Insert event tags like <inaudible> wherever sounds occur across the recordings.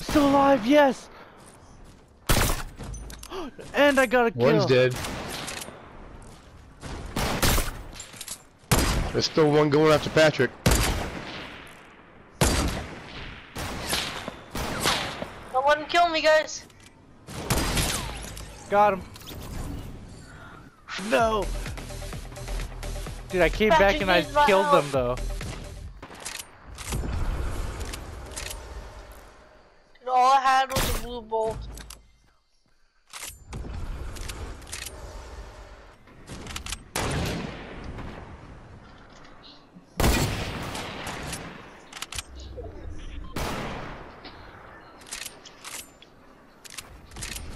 Still alive, yes! And I got a kill. One's dead. There's still one going after Patrick. Don't let him kill me, guys. Got him. No! Dude, I came back and I killed help. them though. All I had was a blue bolt.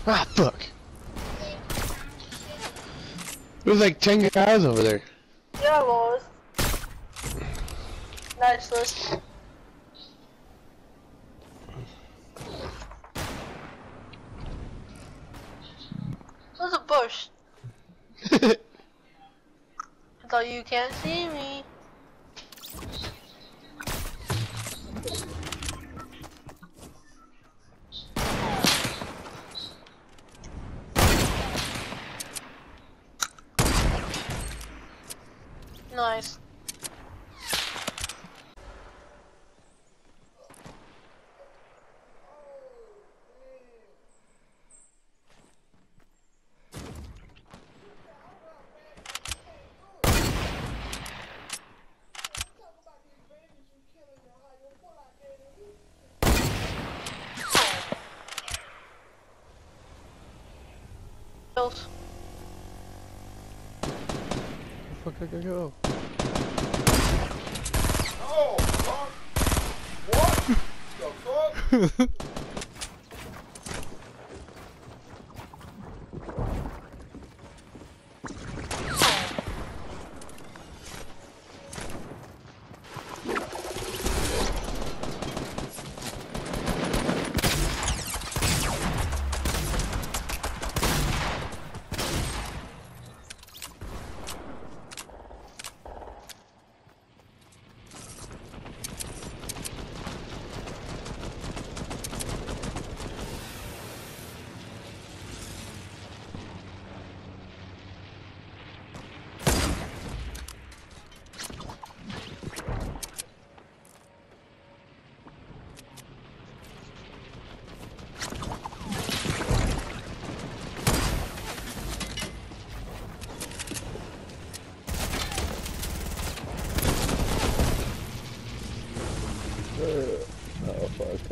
Ah, fuck. There's like 10 guys over there. Yeah, was. Nice list. Bush. <laughs> So you can't see me. Nice. Kills. Fuck, I gotta go. Oh, fuck. What? the fuck? <laughs>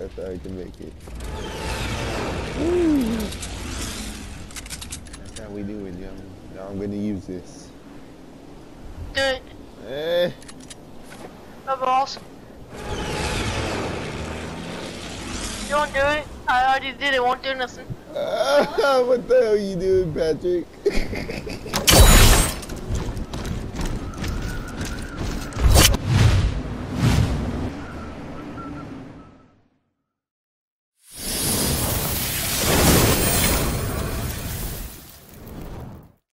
Fuck, I thought I could make it. That's how we do it, young. Now I'm gonna use this. Do it. Eh. No balls. You won't do it. I already did it. Won't do nothing. <laughs> what the hell are you doing, Patrick? <laughs>